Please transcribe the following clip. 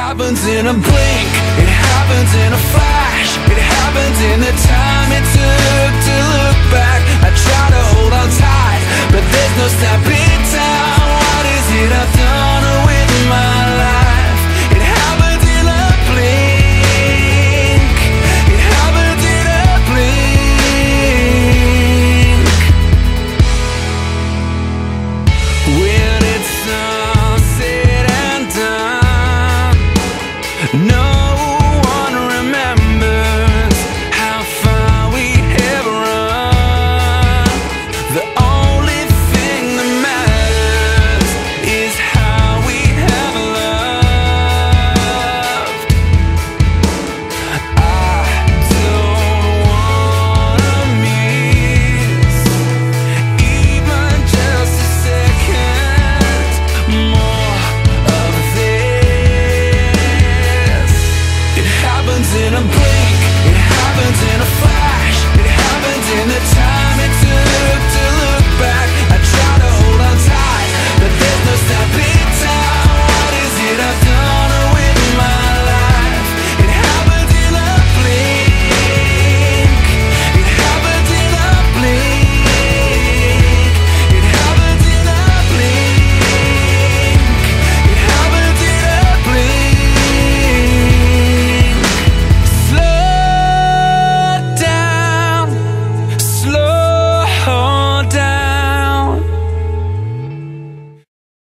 happens in a blink, it happens in a flash. It happens in the time it took to look back. I try to hold on tight, but there's no stopping in a